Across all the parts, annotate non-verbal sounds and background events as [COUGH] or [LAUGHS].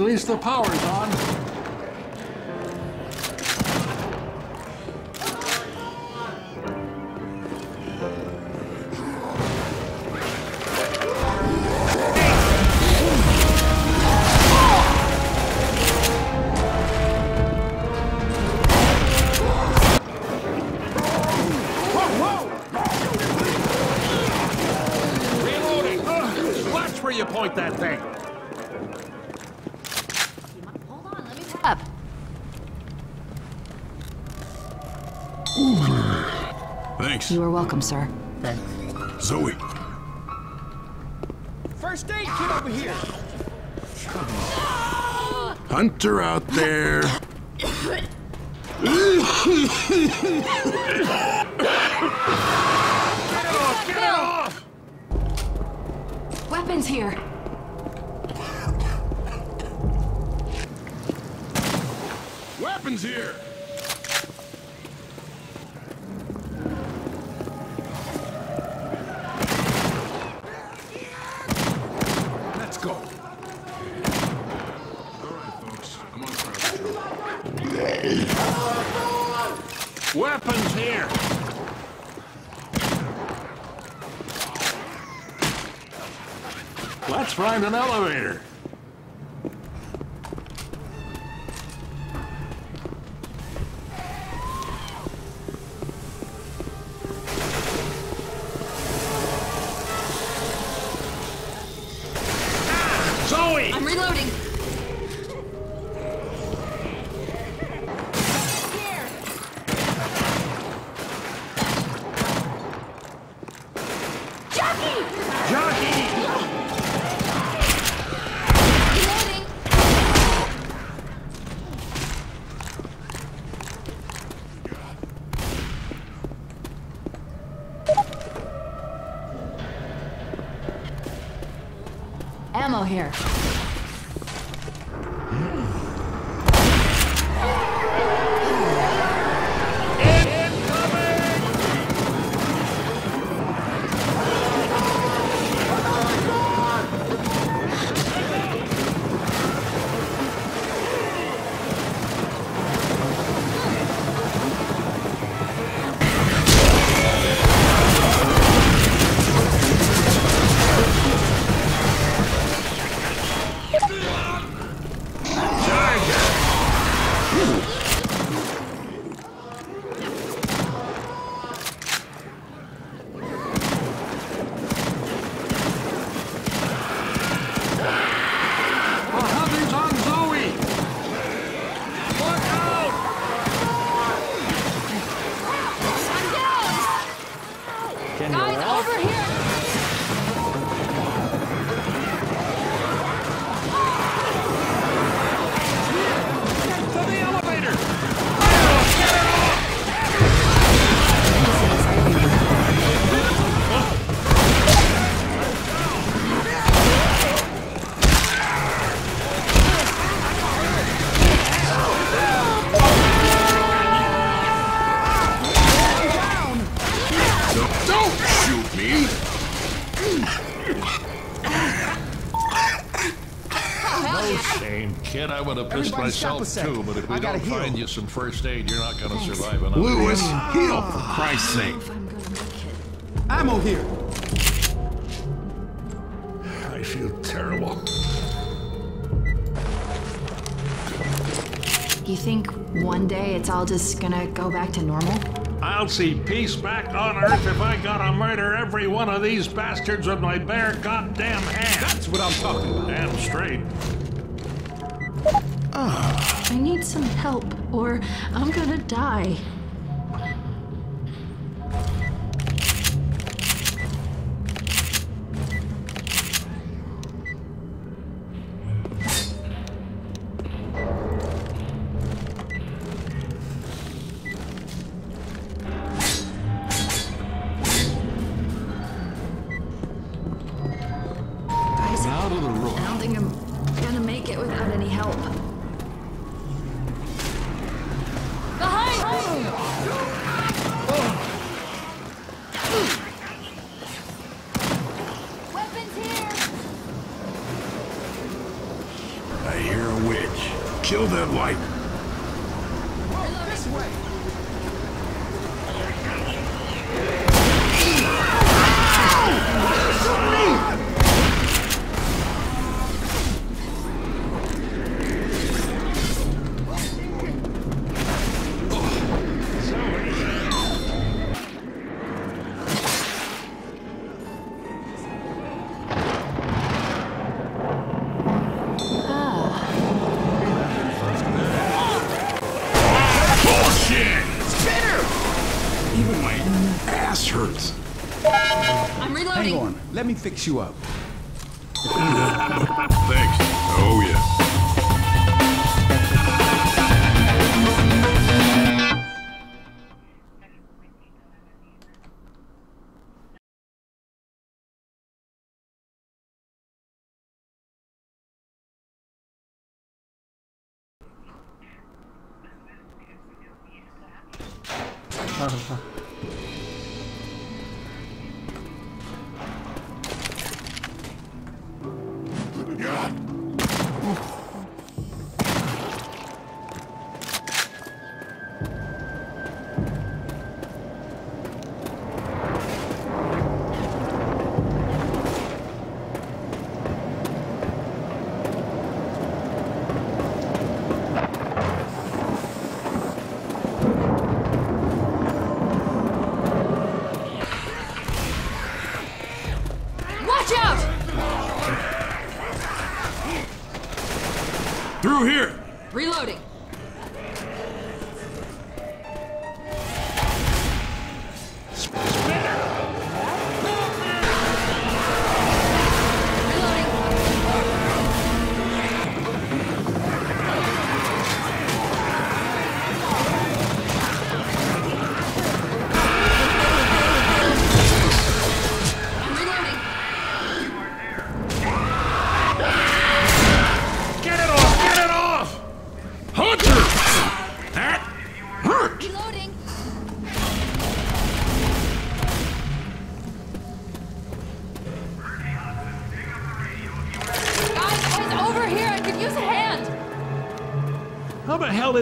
At least the power's on. Thanks. You are welcome, sir. Zoe. First aid kit over here. Hunter out there. Weapons here. Weapons here. Let's go. All right, folks. Come on, Crouch. Weapons here! Let's find an elevator. Myself too, but if we I gotta don't heal. find you some first aid, you're not gonna survive another Louis, day. heal for ah. Christ's sake. I'm gonna make it. Ammo here. I feel terrible. You think one day it's all just gonna go back to normal? I'll see peace back on Earth if I gotta murder every one of these bastards with my bare goddamn hands. That's what I'm talking about. Damn straight. I need some help, or I'm gonna die. Weapons here! I hear a witch. Kill that light. This way. Fix you up. [LAUGHS] Thanks.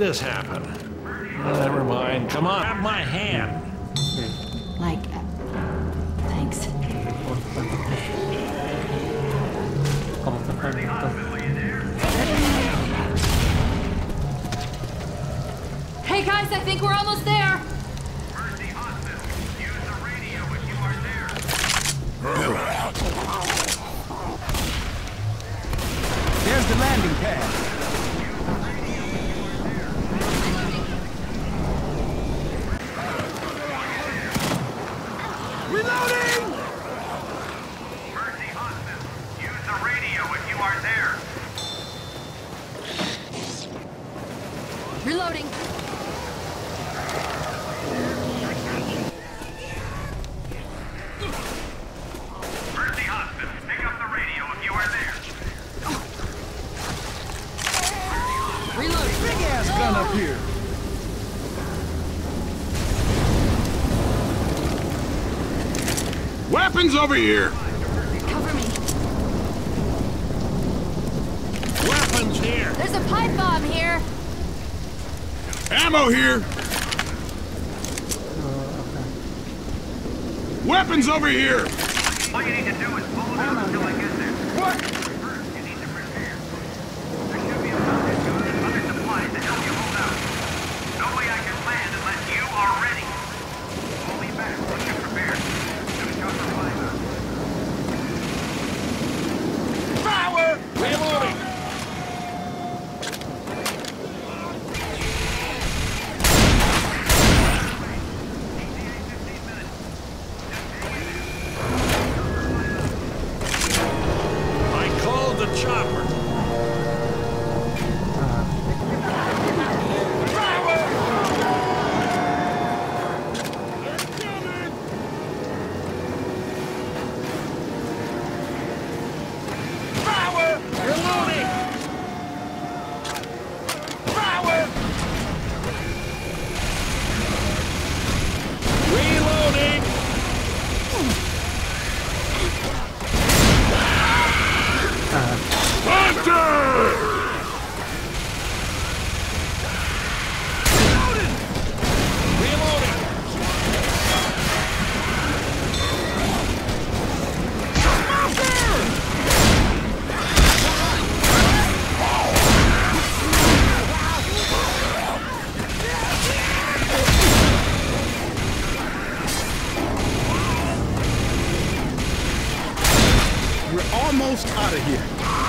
This happen? Oh, never mind. Come on, have my hand. Like, uh, thanks. Hey guys, I think we're almost there. There's the landing pad. Reloading! Mercy Hospice, use the radio if you are there. Reloading. Mercy Hospice, pick up the radio if you are there. Reloading. Big ass gun up here. Weapons over here! Cover me. Weapons here. There's a pipe bomb here. Ammo here! Weapons over here! All you need to do is pull it out until I get there. What? First, you need to prepare. There should be a mountain gun and other supplies to help you hold out. No way I can land unless you are ready. Pull me back once you're prepared. Should cover fire. Reloading. almost out of here.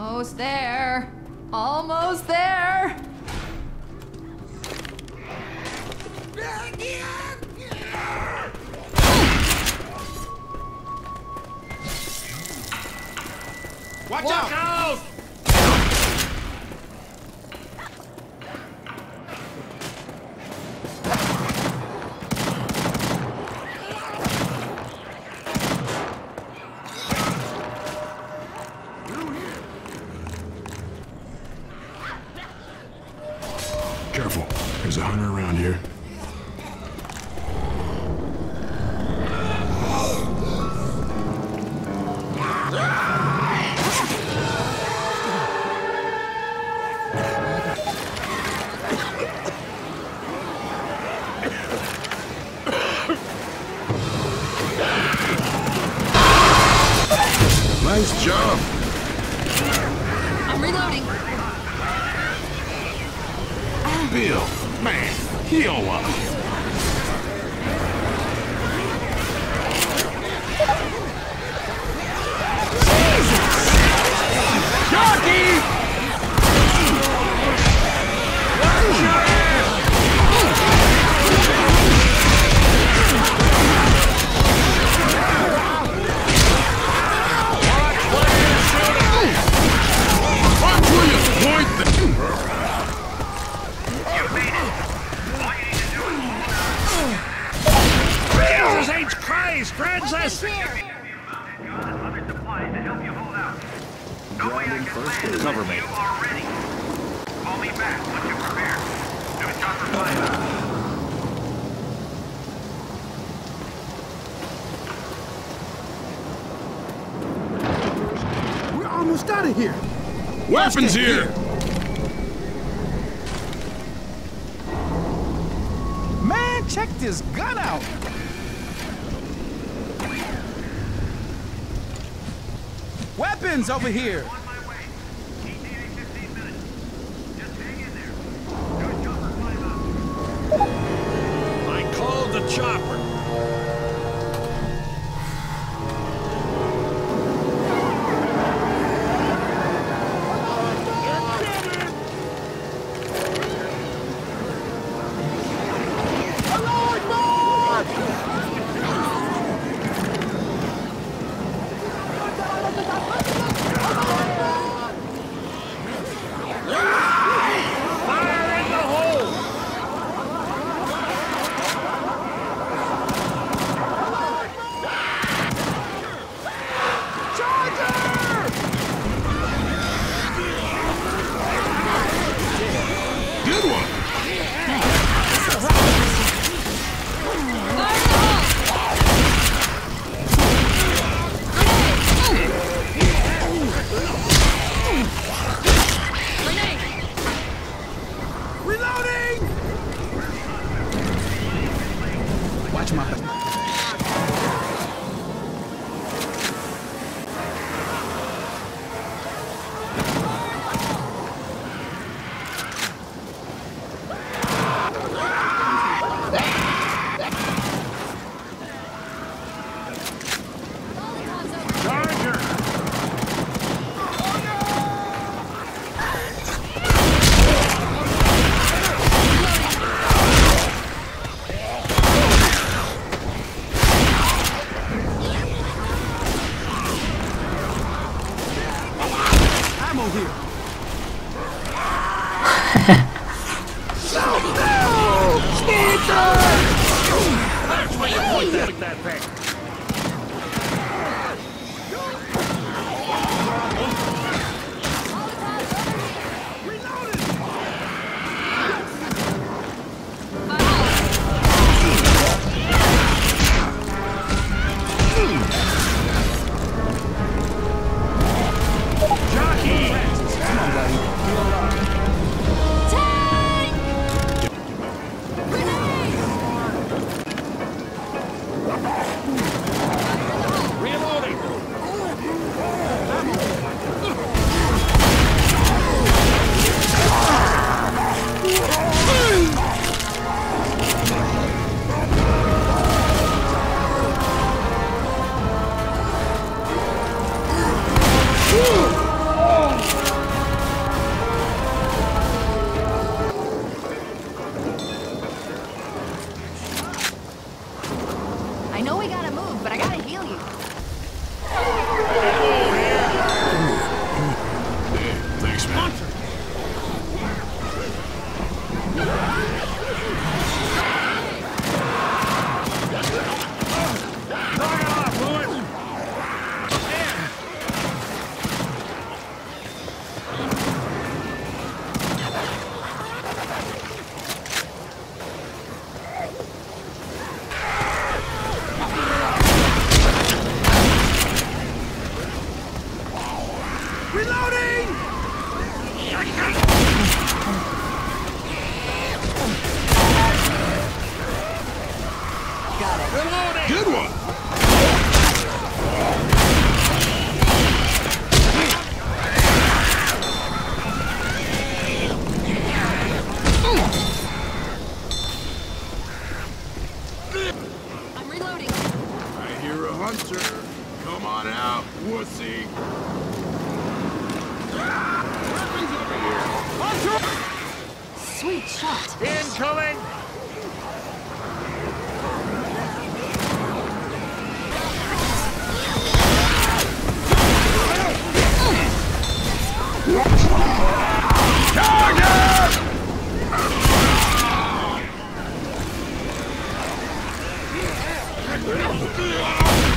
Almost there. Almost there. Watch out! cover me. We're almost out of here. Weapons here. here. Man, check this gun out. Weapons over here! Hunter. Come on out, wussy. Ah, weapons over here. Hunter! Sweet shot. Incoming! Target!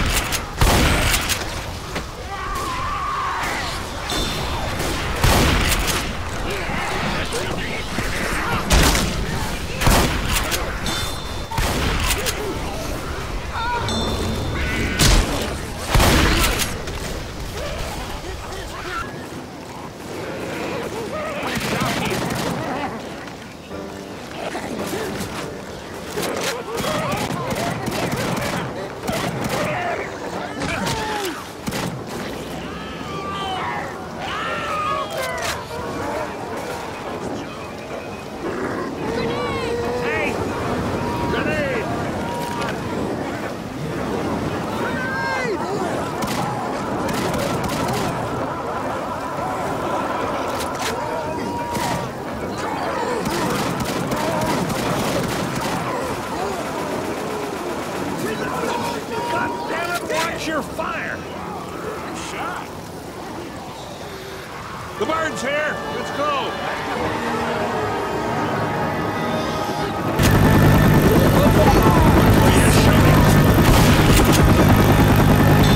The bird's here. Let's go.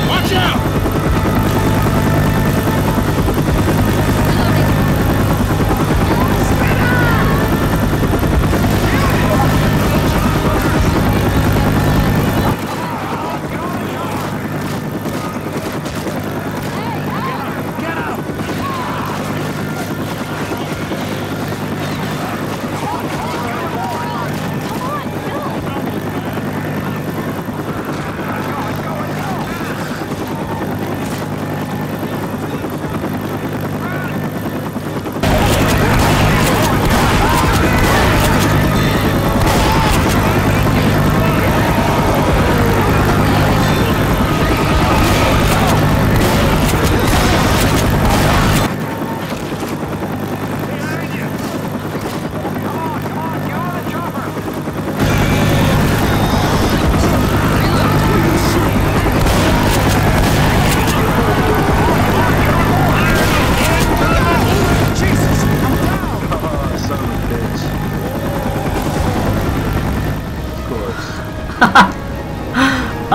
Watch out!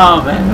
Oh man.